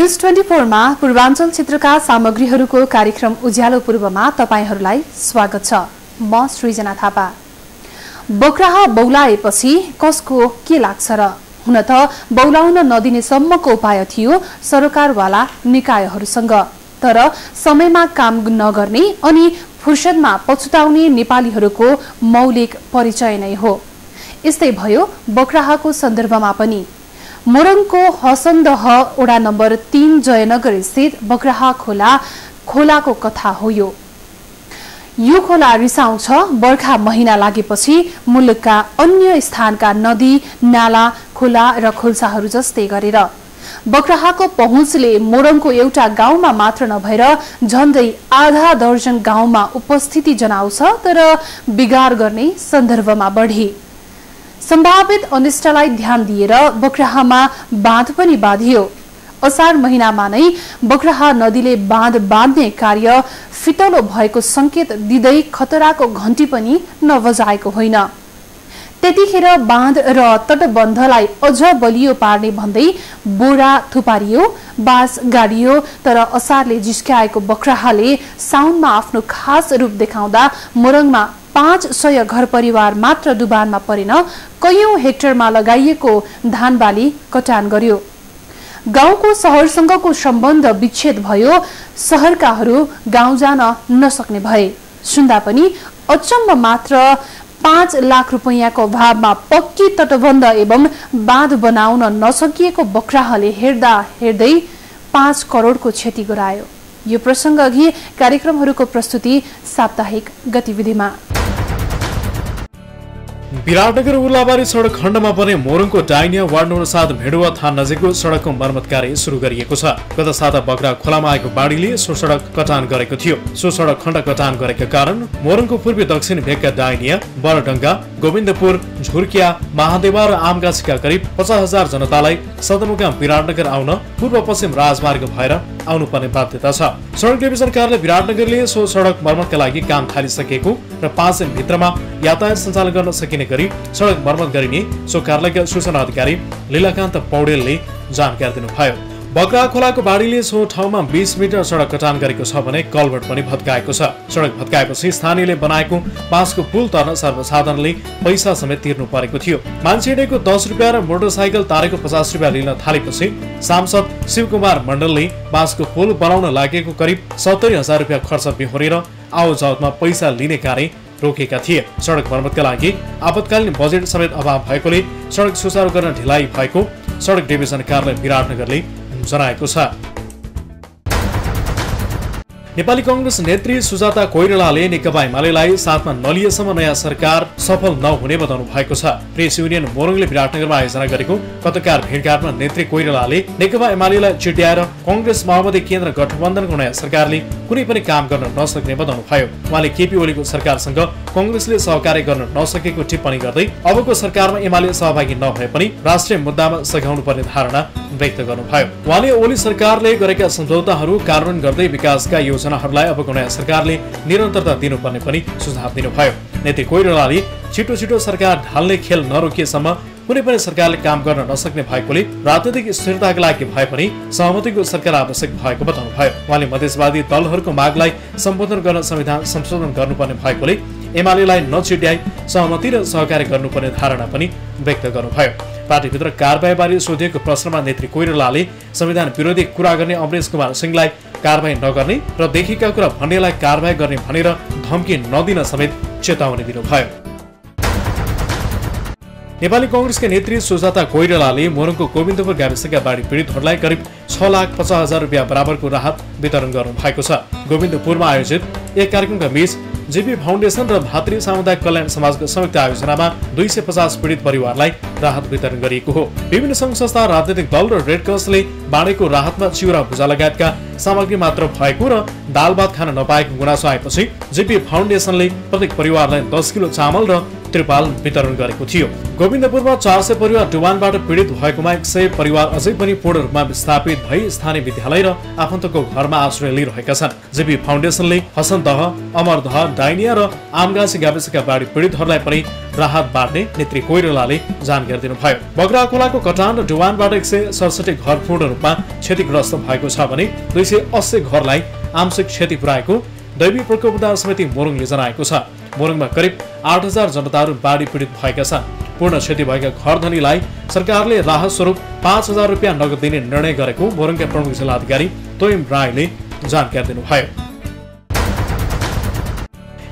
News twenty फोरमा पूर्वाञ्चल क्षेत्रका सामग्रीहरूको कार्यक्रम उज्यालो पूर्वमा तपाईँहरूलाई स्वागत छ। म सृजना थापा। बोक्राह बौलाएपछि कसको के लाग्छ र? हुन त बौलाउन नदिने सम्मको उपाय थियो सरकारवाला निकायहरूसँग। तर समयमा काम नगर्ने अनि फुर्सदमा पछुताउने नेपालीहरूको मौलिक परिचय नै हो। यस्तै भयो बक्राहाको सन्दर्भमा पनि। मोरङको हसन्दह वडा नम्बर तीन जयनगर स्थित बक्राहा खोला खोलाको कथा हो यो। यो खोला रिसाउँछ बर्खा महिना लागेपछि मुलुकका अन्य स्थानका नदी नाला खोला र खोल्साहरू जस्तै गरेर। बक्राहाको पहुँचले मोरङको एउटा गाउँमा मात्र नभएर झन्डै आधा दर्जन गाउँमा उपस्थिति जनाउँछ तर बिगार गर्ने सन्दर्भमा बढी। सम्भावित अनिष्टलाई ध्यान दिएर बक्राहामा बाँध पनि बाँधियो। असार महिनामा नै बक्राहा नदीले बाँध बाँध्ने कार्य फितलो भएको संकेत दिँदै खतराको घण्टी पनि नबजाएको होइन। त्यतिखेर बाँध र तटबन्धलाई अझ बलियो पार्ने भन्दै बोरा थुपारियो बाँस गाडियो तर असारले जिस्क्याएको बक्राहाले साउनमा आफ्नो खास रूप देखाउँदा मोरङमा पाँच सय घर परिवार मात्र डुबानमा परेन कैयौं हेक्टरमा लगाइएको धान बाली कटान गर्यो। गाउँको सहरसँगको सम्बन्ध विच्छेद भयो सहरकाहरू गाउँ जान नसक्ने भए। सुन्दा पनि अचम्म मात्र पाँच लाख रुपियाँको अभावमा पक्की तटबन्ध एवं बाँध बनाउन नसकिएको बक्राहले हेर्दा हेर्दै पाँच करोडको क्षति गरायो। यो प्रसङ्ग अघि कार्यक्रमहरूको प्रस्तुति साप्ताहिक गतिविधिमा। विराटनगर उर्लाबारी सडक खण्डमा पर्ने मोरङको डाइनिया वार्ड नम्बर सात भेडुवा थान नजिकको सडकको मर्मत कार्य सुरु गरिएको छ। गत साता बग्रा खोलामा आएको बाढीले सो सडक कटान गरेको थियो। सो सडक खण्ड कटान गरेका कारण मोरङको पूर्वी दक्षिण भेगका डाइनिया बरडङ्गा गोविन्दपुर झुर्किया महादेवा र आमगाछीका करिब पचास हजार जनतालाई सदरमुकाम विराटनगर आउन पूर्व पश्चिम राजमार्ग भएर आउनुपर्ने बाध्यता छ। सडक डिभिजन कार्यालय विराटनगरले सो सडक मर्मतका लागि काम थालिसकेको र पाँच दिनभित्रमा यातायात सञ्चालन गर्न सकिने सकिने गरी सडक मर्मत गरिने सो कार्यालयका सूचना अधिकारी लीलाकान्त पौडेलले जानकारी दिनुभयो। बक्रा खोलाको बाढीले सो ठाउँमा बिस मिटर सडक कटान गरेको छ भने कलभट पनि भत्काएको छ। सडक भत्काएपछि स्थानीयले बनाएको बाँसको पुल तर्न सर्वसाधारणले पैसा समेत तिर्नु परेको थियो। मान्छे हिँडेको दस रुपियाँ र मोटरसाइकल तारेको पचास रुपियाँ लिन थालेपछि सांसद शिवकुमार मण्डलले बाँसको पुल बनाउन लागेको करिब सत्तरी हजार रुपियाँ खर्च बिहोरेर आवजावतमा पैसा लिने कार्य रोकेका थिए। सडक मर्मतका लागि आपतकालीन बजेट समेत अभाव भएकोले सडक सुचारू गर्न ढिलाइ भएको सडक डिभिजन कार्यालय विराटनगरले जनाएको छ। नेपाली कङ्ग्रेस नेत्री सुजाता कोइरालाले नेकपा एमालेलाई साथमा नलिएसम्म नयाँ सरकार सफल नहुने बताउनु भएको छ। प्रेस युनियन मोरङले विराटनगरमा आयोजना गरेको पत्रकार भेटघाटमा नेत्री कोइरालाले नेकपा एमालेलाई चिट्याएर कङ्ग्रेस माओवादी केन्द्र गठबन्धनको नयाँ सरकारले कुनै पनि काम गर्न नसक्ने बताउनु भयो। उहाँले केपी ओलीको सरकारसँग कङ्ग्रेसले सहकार्य गर्न नसकेको टिप्पणी गर्दै अबको सरकारमा एमाले सहभागी नभए पनि राष्ट्रिय मुद्दामा सघाउनु पर्ने धारणा व्यक्त गर्नुभयो। उहाँले ओली सरकारले गरेका सम्झौताहरू कार्यान्वयन गर्दै विकासका योजनाहरूलाई अबको नयाँ सरकारले निरन्तरता दिनुपर्ने पनि सुझाव दिनुभयो। नेत्री कोइरालाले छिटो छिटो सरकार ढाल्ने खेल नरोकिएसम्म कुनै पनि सरकारले काम गर्न नसक्ने भएकोले राजनैतिक स्थिरताका लागि भए पनि सहमतिको सरकार आवश्यक भएको बताउनु भयो उहाँले मधेसवादी दलहरूको मागलाई सम्बोधन गर्न संविधान संशोधन गर्नुपर्ने भएकोले एमालेलाई नछिट्याई सहमति र सहकार्य गर्नुपर्ने धारणा पनि व्यक्त गर्नुभयो। पार्टीभित्र कारवाहीबारे सोधिएको प्रश्नमा नेत्री कोइरालाले संविधान विरोधी कुरा गर्ने अमरेश कुमार सिंहलाई कारवाही नगर्ने र देखिएका कुरा भन्नेलाई कारवाही गर्ने भनेर धम्की नदिन समेत चेतावनी दिनुभयो। नेपाली कङ्ग्रेसका नेत्री सुजाता कोइरालाले मोरङको गोविन्दपुर गाविसका बाढी पीडितहरूलाई करिब छ लाख पचास हजार रुपियाँ बराबरको राहत वितरण गर्नु भएको छ। गोविन्दपुरमा आयोजित एक कार्यक्रमका बीच जेपी फाउन्डेसन र भातृ सामुदायिक कल्याण समाजको संयुक्त आयोजनामा दुई सय पचास पीडित परिवारलाई राहत वितरण गरिएको हो। विभिन्न सङ्घ संस्था राजनैतिक दल र रेड क्रसले बाँडेको राहतमा चिउरा भुजा लगायतका सामग्री मात्र भएको र दाल भात खान नपाएको गुनासो आएपछि जेपी फाउन्डेसनले प्रत्येक परिवारलाई दस किलो चामल र त्रिपाल वितरण गरेको थियो। गोविन्दपुरमा चार सय परिवार डुबानबाट पीडित भएकोमा एक सय परिवार अझै पनि पूर्ण रूपमा विस्थापित भई स्थानीय विद्यालय र आफन्तको घरमा आश्रय लिइरहेका छन्। जेपी फाउन्डेसनले हसन दह अमर दह डाइनिया र आमगासी गाविसका बाढी पीडितहरूलाई पनि राहत बाँड्ने नेत्री कोइरालाले जानकारी दिनुभयो बगरा खोलाको कटान र डुवानबाट एक सय घर पूर्ण रूपमा क्षतिग्रस्त भएको छ भने दुई सय अस्सी घरलाई आंशिक क्षति पुर्याएको दैवी प्रकोपदार समिति मोरङले जनाएको छ। मोरङमा करिब आठ हजार जनताहरू बाढी पीडित भएका छन्। पूर्ण क्षति भएका घर धनीलाई सरकारले राहत स्वरूप पाँच हजार रुपियाँ नगद दिने निर्णय गरेको मोरङका प्रमुख जिल्लाधिकारी तोइम राईले जानकारी दिनुभयो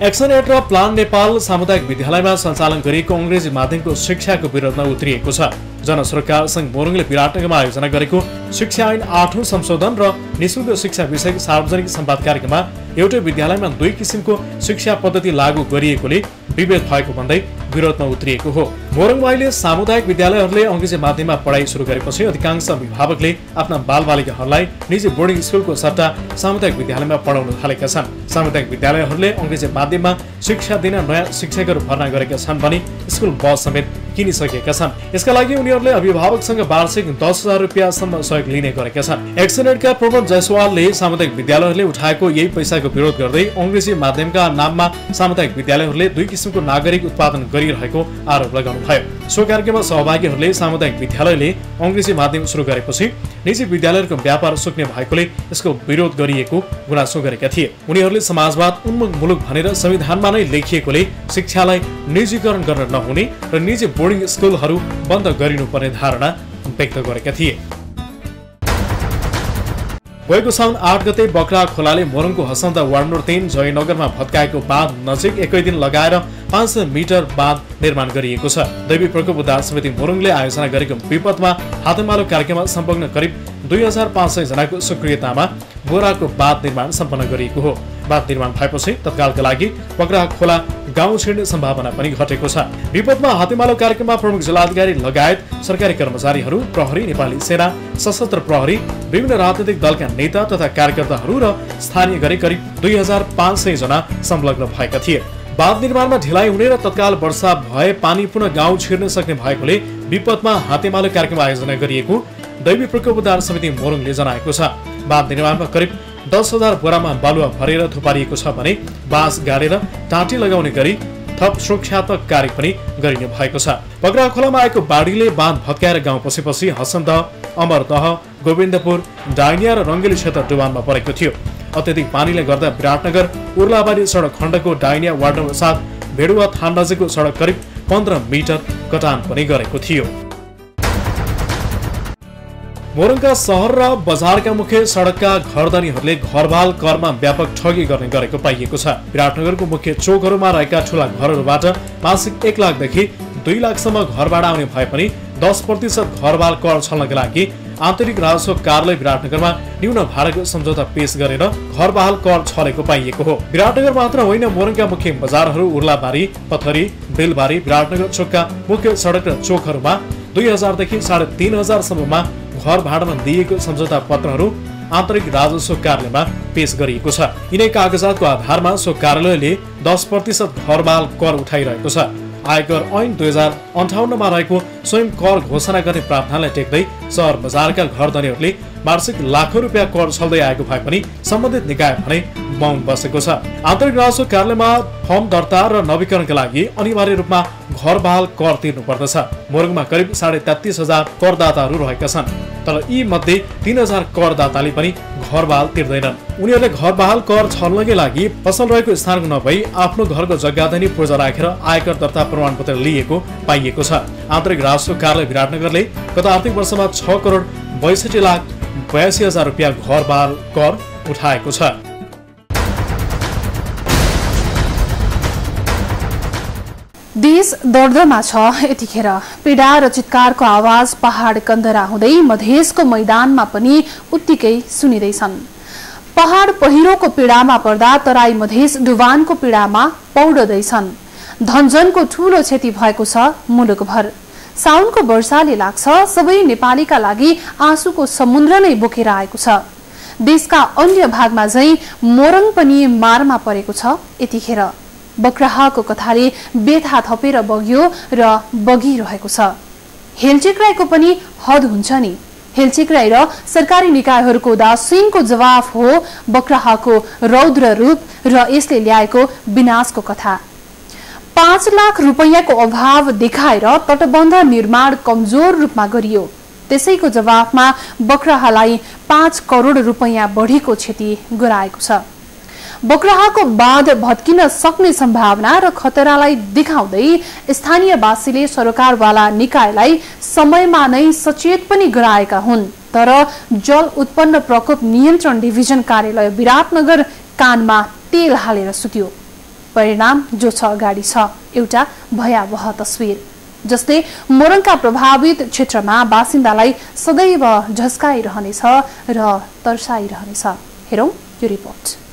एक्सन एड र प्लान नेपाल सामुदायिक विद्यालयमा सञ्चालन गरिएको अङ्ग्रेजी माध्यमको शिक्षाको विरोधमा उत्रिएको छ। जनसरकार सङ्घ मोरङले विराटनगरमा आयोजना गरेको शिक्षा ऐन आठौँ संशोधन र निशुल्क शिक्षा विषय सार्वजनिक सम्वाद कार्यक्रममा एउटै विद्यालयमा दुई किसिमको शिक्षा पद्धति लागू गरिएकोले विभेद भएको भन्दै विरोधमा उत्रिएको हो। मोरङ अहिले सामुदायिक विद्यालयहरूले अङ्ग्रेजी माध्यममा पढाइ सुरु गरेपछि अधिकांश अभिभावकले आफ्ना बालबालिकाहरूलाई निजी बोर्डिङ स्कुलको सट्टा सामुदायिक विद्यालयमा पढाउन थालेका छन्। सामुदायिक विद्यालयहरूले अङ्ग्रेजी माध्यममा शिक्षा दिन नयाँ शिक्षकहरू भर्ना गरेका छन् भने स्कुल बस समेत किनिसकेका छन्। यसका लागि उनीहरूले अभिभावकसँग वार्षिक दस हजार रुपियाँसम्म सहयोग लिने गरेका छन्। एक्सनेटका प्रमोद जयसवालले सामुदायिक विद्यालयहरूले उठाएको यही पैसाको विरोध गर्दै अङ्ग्रेजी माध्यमका नाममा सामुदायिक विद्यालयहरूले दुई किसिमको नागरिक उत्पादन गरिरहेको आरोप लगाउनु भयो। सो कार्यक्रममा सहभागीहरूले सामुदायिक विद्यालयले अङ्ग्रेजी माध्यम सुरु गरेपछि निजी विद्यालयहरूको व्यापार सुक्ने भएकोले यसको विरोध गरिएको गुनासो गरेका थिए। उनीहरूले समाजवाद उन्मुख मुलुक भनेर संविधानमा नै लेखिएकोले शिक्षालाई निजीकरण गर्न नहुने र निजी बोर्डिङ स्कुलहरू बन्द गरिनुपर्ने धारणा व्यक्त गरेका थिए। गएको साउन आठ गते बक्रा खोलाले मोरङको हसन्त वार्ड नम्बर तिन जयनगरमा भत्काएको बाँध नजिक एकै दिन लगाएर पाँच सय मिटर बाँध निर्माण गरिएको छ। दैवी प्रकोप उद्धार समिति मोरङले आयोजना गरेको विपदमा हातमालो कार्यक्रममा सम्पन्न करिब दुई हजार पाँच सय जनाको सक्रियतामा बोराको बाँध निर्माण सम्पन्न गरिएको हो। बाँध निर्माण भएपछि तत्कालका लागि पक्रा खोला गाउँ छिर्ने सम्भावना पनि घटेको छ। विपदमा हातेमालो कार्यक्रममा प्रमुख जिल्लाधिकारी लगायत सरकारी कर्मचारीहरू प्रहरी नेपाली सेना सशस्त्र प्रहरी विभिन्न राजनैतिक दलका नेता तथा कार्यकर्ताहरू र स्थानीय गरी करिब दुई हजार पाँच सय जना संलग्न भएका थिए। बाँध निर्माणमा ढिलाइ हुने र तत्काल वर्षा भए पानी पुनः गाउँ छिर्न सक्ने भएकोले विपदमा हातेमालो कार्यक्रम आयोजना गरिएको दैवी प्रकोपदार समिति मोरङले जनाएको छ। बाँध निर्माणमा करिब दस हजार बोरामा बालुवा भरेर थुपारिएको छ भने बाँस गाडेर टाँटी लगाउने गरी थप सुरक्षात्मक कार्य पनि गरिने भएको छ। पगरा खोलामा आएको बाढीले बाँध भत्काएर गाउँ पसेपछि हसनदह अमरदह गोविन्दपुर डाइनिया र रङ्गेली क्षेत्र डुबानमा परेको थियो। अत्यधिक पानीले गर्दा विराटनगर उर्लाबारी सडक खण्डको डाइनिया वार्ड नम्बर सात भेडुवा थान नजिकको सडक करिब पन्ध्र मिटर कटान पनि गरेको थियो। मोरङका सहर र बजारका मुख्य सडकका घरधनीहरूले घरबाल करमा व्यापक ठगी गर्ने गरेको पाइएको छ। विराटनगरको मुख्य चोकहरूमा रहेका ठुला घरहरूबाट मासिक एक लाखदेखि दुई लाखसम्म घरबाट आउने भए पनि दस प्रतिशत घरबाल कर छल्नका लागि आन्तरिक राजस्व कार्यालय विराटनगरमा न्यून भाडाको सम्झौता पेश गरेर घर बहाल कर छलेको पाइएको हो। विराटनगर मात्र होइन मोरङका मुख्य बजारहरू उर्लाबारी पथरी बेलबारी विराटनगर चोकका मुख्य सडक र चोकहरूमा दुई हजारदेखि साढे तिन हजारसम्ममा घर भाडामा दिएको सम्झौता पत्रहरू आन्तरिक राजस्व कार्यालयमा पेश गरिएको छ। यिनै कागजातको आधारमा सो कार्यालयले दस प्रतिशत घरबाल कर उठाइरहेको छ। आयकर ऐन दुई हजार अन्ठाउन्नमा रहेको स्वयं कर घोषणा गर्ने प्रावधानलाई टेक्दै सहर बजारका घर धनीहरूले वार्षिक लाखौँ रुपियाँ कर छल्दै आएको भए पनि सम्बन्धित निकाय भने मौन बसेको छ। आन्तरिक राजस्व कार्यालयमा फर्म दर्ता र नवीकरणका लागि अनिवार्य रूपमा घर बहाल कर तिर्नु पर्दछ मोरङमा करिब साढे तेत्तिस हजार करदाताहरू रहेका छन्। तर यी मध्ये तिन हजार करदाताले पनि घर बहाल तिर्दैनन्। उनीहरूले घर बहाल कर छल्नकै लागि पसल रहेको स्थानको नभई आफ्नो घरको जग्गाधनी पूर्जा राखेर आयकर दर्ता प्रमाणपत्र लिएको पाइएको छ। आन्तरिक राजस्व कार्यालय विराटनगरले गत आर्थिक वर्षमा छ करोड बैसठी लाख बयासी हजार रुपियाँ घर बाल कर उठाएको छ। देश दर्दमा छ। यतिखेर पीडा र चितकारको आवाज पहाड कन्दरा हुँदै मधेसको मैदानमा पनि उत्तिकै सुनिँदैछन्। पहाड पहिरोको पीडामा पर्दा तराई मधेस डुवानको पीडामा पौडदैछन्। धनजनको ठूलो क्षति भएको छ मुलुकभर। साउनको वर्षाले लाग्छ सबै नेपालीका लागि आँसुको समुद्र नै बोकेर आएको छ। देशका अन्य भागमा झै मोरङ पनि मारमा परेको छ यतिखेर। बक्राहको कथाले बेथा थपेर बग्यो र बगिरहेको छ। हेलचेक्राईको पनि हद हुन्छ नि। हेलचेक्राई र सरकारी निकायहरूको उदासीनको जवाफ हो बक्राहको रौद्र रूप र यसले ल्याएको विनाशको कथा। पाँच लाख रुपैयाँको अभाव देखाएर तटबन्ध निर्माण कमजोर रूपमा गरियो। त्यसैको जवाफमा बक्राहालाई पाँच करोड रुपैयाँ बढीको क्षति गराएको छ। बक्राहाको बाँध भत्किन सक्ने सम्भावना र खतरालाई देखाउँदै स्थानीयवासीले सरकारवाला निकायलाई समयमा नै सचेत पनि गराएका हुन्। तर जल उत्पन्न प्रकोप नियन्त्रण डिभिजन कार्यालय विराटनगर कानमा तेल हालेर सुत्यो। परिणाम जो छ अगाडि छ। एउटा भयावह तस्विर। जसले मोरङका प्रभावित क्षेत्रमा बासिन्दालाई सदैव झस्काइरहनेछ र तर्साइरहनेछ। हेरौँ यो रिपोर्ट।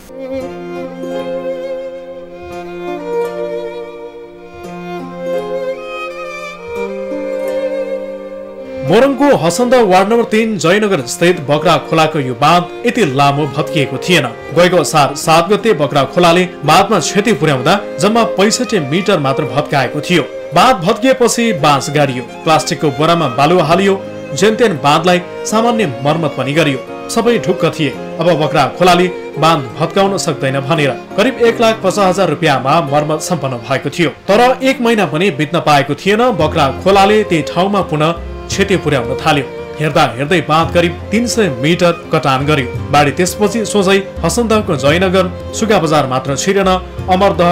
मोरङको हसन्द वार्ड नम्बर तीन जयनगर स्थित बकरा खोलाको यो बाँध यति लामो भत्किएको थिएन। गएको सार सात गते बकरा खोलाले बाँधमा क्षति पुर्याउँदा जम्मा पैसठी मिटर मात्र भत्काएको थियो। बाँध भत्किएपछि बाँस गाडियो। प्लास्टिकको बोरामा बालुवा हालियो। जेनतेन बाँधलाई सामान्य मर्मत पनि गरियो। सबै ढुक्क थिए। अब बकरा खोलाले बाँध भत्काउन सक्दैन भनेर करिब एक लाख पचास हजार रुपियाँमा मर्मत सम्पन्न भएको थियो। तर एक महिना पनि बित्न पाएको थिएन बकरा खोलाले त्यही ठाउँमा पुनः क्षति पुर्याउन थाल्यो। हेर्दा हेर्दै बाँध करिब तिन सय मिटर कटान गर्यो। बाढी त्यसपछि सोझै हसनदहको जयनगर सुगा बजार मात्र छिरेन। अमरदह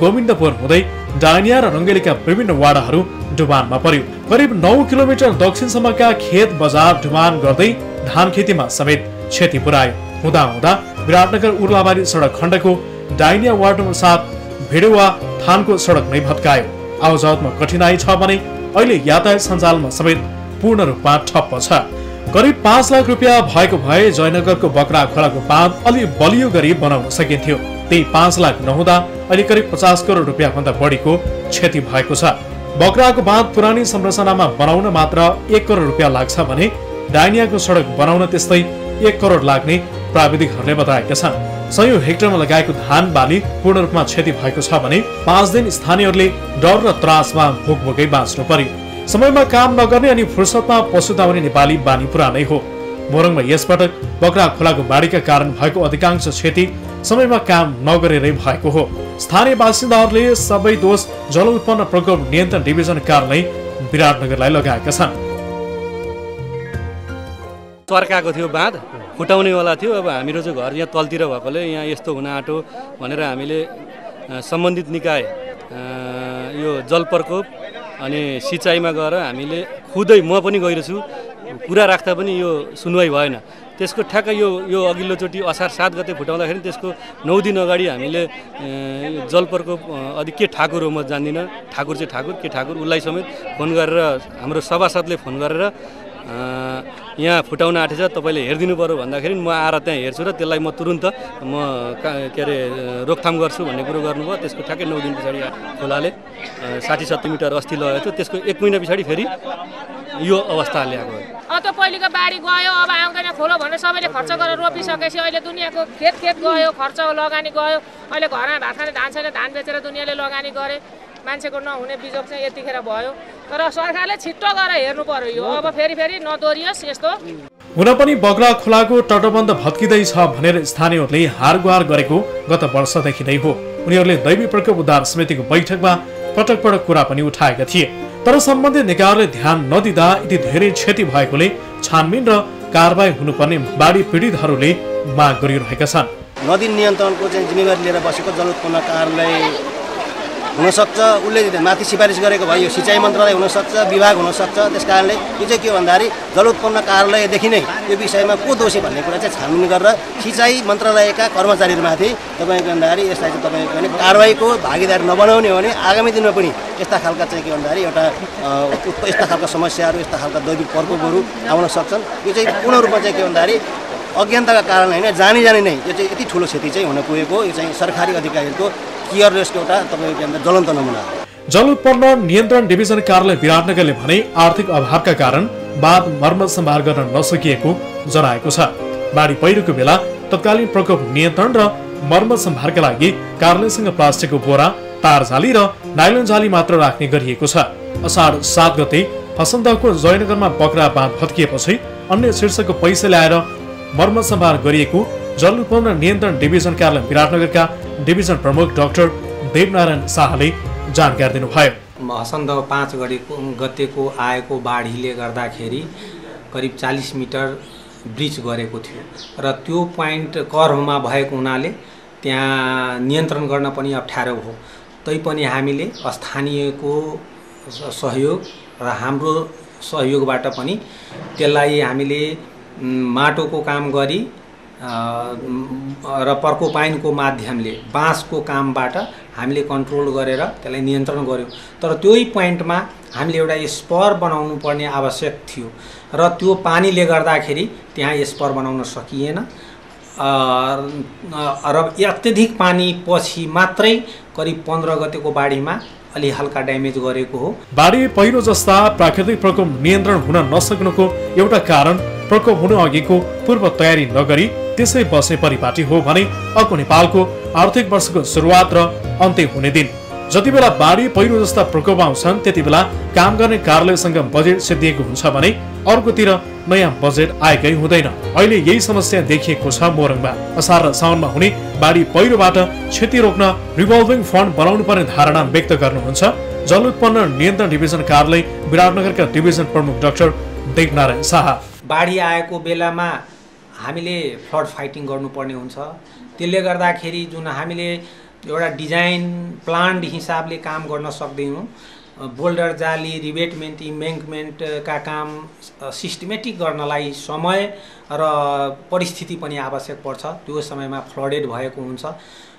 गोविन्दपुर हुँदै डाइनिया र रङ्गेलीका विभिन्न वाडाहरू डुबानमा पर्यो। करिब नौ किलोमिटर दक्षिणसम्मका खेत बजार डुबान गर्दै धान खेतीमा समेत क्षति पुर्यायो हुँदा हुँदा विराटनगर उर्लाबारी सडक खण्डको डाइनिया वार्ड नम्बर सात भिडुवा थानको सडक नै भत्कायो आवाजावतमा कठिनाई छ भने अहिले यातायात सञ्चालनमा समेत पूर्ण रूपमा ठप्प छ। करिब पाँच लाख रुपियाँ भएको भए जयनगरको बकरा खोलाको बाँध अलि बलियो गरी बनाउन सकिन्थ्यो। त्यही पाँच लाख नहुँदा अहिले करिब पचास करोड रुपियाँ भन्दा बढीको क्षति भएको छ। बकराको बाँध पुरानी संरचनामा बनाउन मात्र एक करोड रुपियाँ लाग्छ भने डाइनियाको सडक बनाउन त्यस्तै एक करोड लाग्ने प्राविधिकहरूले बताएका छन्। सयौं हेक्टरमा लगाएको धान बाली पूर्ण रूपमा क्षति भएको छ भने पाँच दिन स्थानीयहरूले डर र त्रासमा भोक बाँच्नु पर्यो। समयमा काम नगर्ने अनि फुर्सदमा पशु दाउने नेपाली बानी पुरानै हो। मोरङमा यसपटक बक्रा खोलाको बाढीका कारण भएको अधिकांश क्षति समयमा काम नगरेरै भएको हो। स्थानीय बासिन्दाहरूले सबै दोष जल उत्पन्न प्रकोप नियन्त्रण डिभिजन कार्यालय विराटनगरलाई लगाएका छन्। चर्काएको थियो बाँध फुटाउनेवाला थियो। अब हामीहरू चाहिँ घर यहाँ तलतिर भएकोले यहाँ यस्तो हुन आँटो भनेर हामीले सम्बन्धित निकाय यो जल प्रकोप अनि सिँचाइमा गएर हामीले खुदै म पनि गइरहेछु। कुरा राख्दा पनि यो सुनवाई भएन। त्यसको ठ्याक्क यो यो अघिल्लोचोटि असार सात गते फुटाउँदाखेरि त्यसको नौ दिन अगाडि हामीले जलपरको अधि के ठाकुर हो म जान्दिनँ। ठाकुर चाहिँ ठाकुर के ठाकुर उसलाई समेत फोन गरेर हाम्रो सभासदले फोन गरेर यहाँ फुटाउन आँटेछ तपाईँले हेरिदिनु पऱ्यो भन्दाखेरि म आएर त्यहाँ हेर्छु र त्यसलाई म तुरुन्त म के अरे रोकथाम गर्छु भन्ने कुरो गर्नुभयो। त्यसको ठ्याक्कै नौ दिन पछाडि खोलाले साठी सत्तर मिटर अस्ति लगेको थियो। त्यसको एक महिना पछाडि फेरि यो अवस्था ल्याएको त पहिलेको बाढी गयो अब आउँदैन खोलो भनेर सबैले खर्च गरेर रोपिसकेपछि अहिले दुनियाँको खेत खेत गयो खर्च लगानी गयो। अहिले घरमा भात धान छैन धान बेचेर दुनियाँले लगानी गरे। मान्छेको नहुने बिजोग चाहिँ यतिखेर भयो। तर सरकारले छिट्टो गरेर हेर्नु पर्यो यो। अब फेरि फेरि नदोरियोस् यस्तो। हुन पनि बगरा खोलाको तटबन्ध भत्किँदैछ भनेर स्थानीयहरूले हार गुहार गरेको गत वर्षदेखि नै हो। उनीहरूले दैवी प्रकोप उद्धार समितिको बैठकमा पटक पटक कुरा पनि उठाएका थिए। तर सम्बन्धित निकायले ध्यान नदिँदा यति धेरै क्षति भएकोले छानबिन र कारवाही हुनुपर्ने बाढी पीडितहरूले माग गरिरहेका छन्। नदी नियन्त्रणको चाहिँ जिम्मेवारी लिएर बसेको जल उत्पन्न कार्यालय हुनसक्छ। उसले माथि सिफारिस गरेको भए यो सिँचाइ मन्त्रालय हुनसक्छ विभाग हुनसक्छ। त्यस कारणले यो चाहिँ के भन्दाखेरि जल उत्पन्न कार्यालयदेखि नै यो विषयमा को दोषी भन्ने कुरा चाहिँ छानबिन गरेर सिँचाइ मन्त्रालयका कर्मचारीहरूमाथि तपाईँको भन्दाखेरि यसलाई चाहिँ तपाईँको भने कारवाहीको भागीदार नबनाउने हो भने आगामी दिनमा पनि यस्ता खालका चाहिँ के भन्दाखेरि एउटा यस्ता खालका समस्याहरू यस्ता खालका दैविक प्रकोपहरू आउन सक्छन्। यो चाहिँ पूर्ण रूपमा चाहिँ के भन्दाखेरि अज्ञानताका कारण होइन जानी जानी नै यो चाहिँ यति ठुलो क्षति चाहिँ हुन पुगेको। यो चाहिँ सरकारी अधिकारीहरूको केयरलेसको एउटा तपाईँको ज्वलन्त नमुना जल उत्पन्न नियन्त्रण डिभिजन कार्यालय विराटनगरले भने आर्थिक अभावका कारण बाँध मर्मत सम्भार गर्न नसकिएको जनाएको छ। बाढी पहिरोको बेला तत्कालीन प्रकोप नियन्त्रण र मर्मत सम्भारका लागि कार्यालयसँग प्लास्टिकको बोरा तार जाली र नाइलोन जाली मात्र राख्ने गरिएको छ। असाढ सात गते हसन्तको जयनगरमा बकरा बाँध भत्किएपछि अन्य शीर्षकको पैसा ल्याएर मर्मत सम्भार गरिएको जल उत्पन्न नियन्त्रण डिभिजन कार्यालय विराटनगरका डिभिजन प्रमुख डाक्टर देवनारायण शाहले जानकारी दिनुभयो। हसन्त पाँच गडेको गतेको आएको बाढीले गर्दाखेरि करिब चालिस मिटर ब्रिज गरेको थियो र त्यो पोइन्ट कर्भमा भएको हुनाले त्यहाँ नियन्त्रण गर्न पनि अप्ठ्यारो भयो तैपनि हामीले स्थानीयको सहयोग र हाम्रो सहयोगबाट पनि त्यसलाई हामीले माटोको काम गरी र पर्कोपाइनको माध्यमले बाँसको कामबाट हामीले कन्ट्रोल गरेर त्यसलाई नियन्त्रण गऱ्यौँ। तर त्यही पोइन्टमा हामीले एउटा स्पर बनाउनु पर्ने आवश्यक थियो र त्यो पानीले गर्दाखेरि त्यहाँ स्पर बनाउन सकिएन। र अत्यधिक पानी पछि मात्रै करिब पन्ध्र गतेको बाढीमा अलि हल्का ड्यामेज गरेको हो। बाढी पहिरो जस्ता प्राकृतिक प्रकोप नियन्त्रण हुन नसक्नुको एउटा कारण प्रकोप हुनु अघिको पूर्व तयारी नगरी त्यसै बसे परिपाटी हो भने अर्को नेपालको आर्थिक वर्षको सुरुवात र अन्त्य हुने दिन। जति बेला बाढी पहिरो जस्ता प्रकोप आउँछन् त्यति बेला काम गर्ने कार्यालयसँग बजेट सिद्धिएको हुन्छ भने अर्कोतिर नयाँ बजेट आएकै हुँदैन। अहिले यही समस्या देखिएको छ मोरङमा। असार र साउनमा हुने बाढी पहिरोबाट क्षति रोक्न रिभल्भिङ फन्ड बनाउनु पर्ने धारणा व्यक्त गर्नुहुन्छ। जल उत्पन्न नियन्त्रण डिभिजन कार्यालय विराटनगरका डिभिजन प्रमुख डाक्टर देवनारायण शाह। बाढी आएको बेलामा हामीले फ्लड फाइटिङ गर्नुपर्ने हुन्छ। त्यसले गर्दाखेरि जुन हामीले एउटा डिजाइन प्लान्ड हिसाबले काम गर्न सक्दैनौँ बोल्डर जाली रिबेटमेन्ट इम्बेङ्कमेन्टका काम सिस्टमेटिक गर्नलाई समय र परिस्थिति पनि आवश्यक पर्छ। त्यो समयमा फ्लडेड भएको हुन्छ।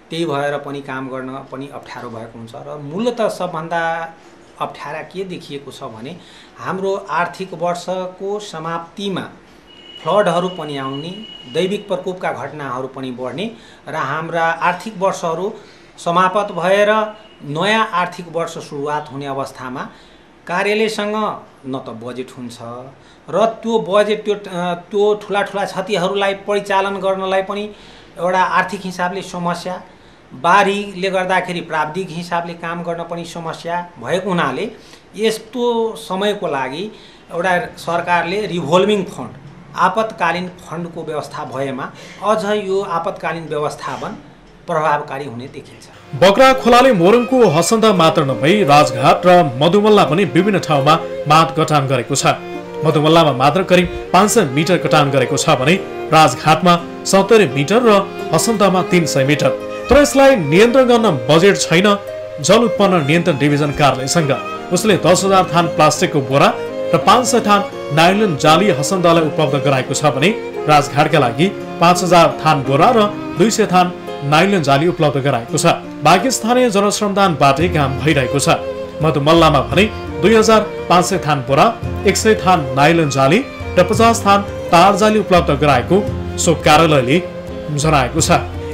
त्यही भएर पनि काम गर्न पनि अप्ठ्यारो भएको हुन्छ र मूलत सबभन्दा अप्ठ्यारा के देखिएको छ भने हाम्रो आर्थिक वर्षको समाप्तिमा फ्लडहरू पनि आउने दैविक प्रकोपका घटनाहरू पनि बढ्ने र हाम्रा आर्थिक वर्षहरू समाप्त भएर नयाँ आर्थिक वर्ष सुरुवात हुने अवस्थामा कार्यालयसँग न त बजेट हुन्छ र त्यो बजेट त्यो त्यो ठुला ठुला क्षतिहरूलाई परिचालन गर्नलाई पनि एउटा आर्थिक हिसाबले समस्या बाढीले गर्दाखेरि प्राविधिक हिसाबले काम गर्न पनि समस्या भएको हुनाले यस्तो समयको लागि एउटा सरकारले रिभल्भिङ फन्ड आपतकालीन फन्डको व्यवस्था भएमा अझ यो आपतकालीन व्यवस्थापन प्रभावकारी हुने देखिन्छ। बग्रा खोलाले मोरङको हसन्त मात्र नभई राजघाट र मधुमल्ला पनि विभिन्न ठाउँमा बाँध कटान गरेको छ। मधुमल्लामा मात्र करिब पाँच सय मिटर कटान गरेको छ भने राजघाटमा सत्तरी मिटर र हसन्तमा तिन सय मिटर। तर यसलाई नियन्त्रण गर्न बजेट छैन। जल उत्पन्न नियन्त्रण डिभिजन कार्यालयसँग। उसले दस हजार थान प्लास्टिकको बोरा र पाँच सय थान नाइलन जाली हसन्तलाई उपलब्ध गराएको छ भने राजघाटका लागि पाँच हजार थान बोरा र दुई सय थान नाइलन जाली उपलब्ध गराएको छ। बाँकी स्थानीय जनश्रमदानबाटै काम भइरहेको छ। मधुमल्लामा भने दुई हजार पाँच सय थान बोरा एक सय थान नाइलन जाली र पचास थान तार जाली उपलब्ध गराएको सो कार्यालयले जनाएको छ।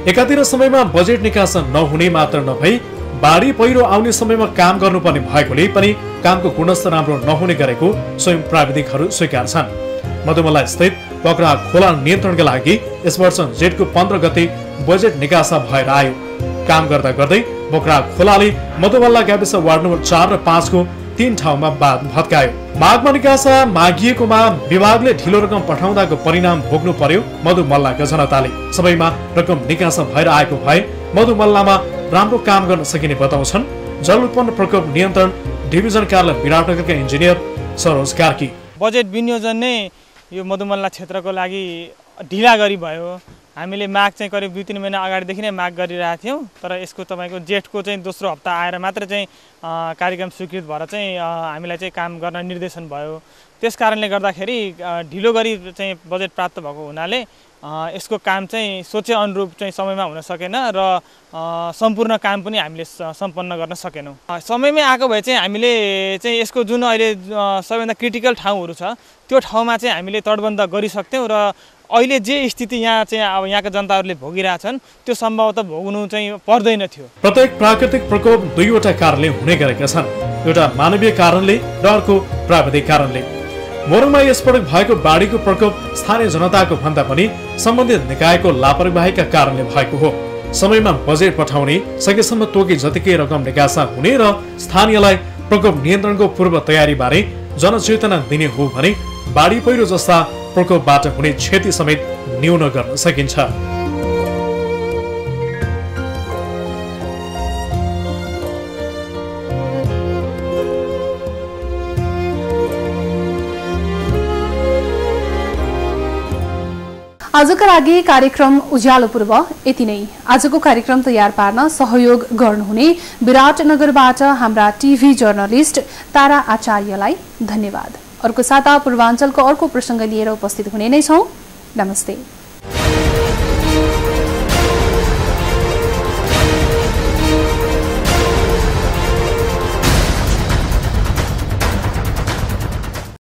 एकातिर समयमा बजेट निकास नहुने मात्र नभई बाढी पहिरो आउने समयमा काम गर्नुपर्ने भएकोले पनि कामको गुणस्तर राम्रो नहुने गरेको स्वयं प्राविधिकहरू स्वीकार छन्। मधुमला स्थित पकरा खोला नियन्त्रणका लागि यस वर्ष जेठको पन्ध्र गते बजेट निकासा भएर आयो। काम गर्दा गर्दै बोक्रा खोलाले मधुमल्ला गाविस वार्ड नम्बर चार र पाँचको तीन ठाउँमा बाँध भत्कायो। माघमा निकासा मागिएकोमा विभागले ढिलो रकम पठाउँदाको परिणाम भोग्नु पर्यो मधुमल्लाका जनताले। सबैमा रकम निकासा भएर आएको भए मधुमल्लामा राम्रो काम गर्न सकिने बताउँछन्। जल उत्पन्न प्रकोप नियन्त्रण डिभिजन कार्यालय विराटनगरका इन्जिनियर सरोज कार्की। बजेट विनियोजन नै यो मधुमल्ला क्षेत्रको लागि ढिला गरी भयो। हामीले माग चाहिँ करिब दुई तिन महिना अगाडिदेखि नै माग गरिरहेको थियौँ तर यसको तपाईँको जेठको चाहिँ दोस्रो हप्ता आएर मात्र चाहिँ कार्यक्रम स्वीकृत भएर चाहिँ हामीलाई चाहिँ काम गर्न निर्देशन भयो। त्यस कारणले गर्दाखेरि ढिलो गरी चाहिँ बजेट प्राप्त भएको हुनाले यसको काम चाहिँ सोचे अनुरूप चाहिँ समयमा हुन सकेन र सम्पूर्ण काम पनि हामीले सम्पन्न गर्न सकेनौँ। समयमै आएको भए चाहिँ हामीले चाहिँ यसको जुन अहिले सबैभन्दा क्रिटिकल ठाउँहरू छ त्यो ठाउँमा चाहिँ हामीले तटबन्ध गरिसक्थ्यौँ र अहिले जे स्थिति यहाँ चाहिँ अब यहाँका जनताहरूले भोगिरहेछन् त्यो सम्भवतः भोग्नु चाहिँ पर्दैन थियो। प्रत्येक प्राकृतिक प्रकोप दुईवटा कारणले हुने गरेका छन्। एउटा मानवीय कारणले र अर्को प्राविधिक कारणले। मोरङमा यसपटक भएको बाढीको प्रकोप स्थानीय जनताको भन्दा पनि सम्बन्धित निकायको लापरवाहीका कारणले भएको हो। समयमा बजेट पठाउने सकेसम्म तोकी जतिकै रकम निकासा हुने र स्थानीयलाई प्रकोप नियन्त्रणको पूर्व तयारीबारे जनचेतना दिने हो भने बाढी पहिरो जस्ता प्रकोपबाट हुने क्षति समेत न्यून गर्न सकिन्छ। आजका लागि कार्यक्रम उज्यालो पूर्व यति नै। आजको कार्यक्रम तयार पार्न सहयोग गर्नुहुने विराटनगरबाट हाम्रा टिभी जर्नलिस्ट तारा आचार्यलाई धन्यवाद। अर्को साता पूर्वाञ्चलको अर्को प्रसङ्ग लिएर उपस्थित हुने नै छौँ। नमस्ते।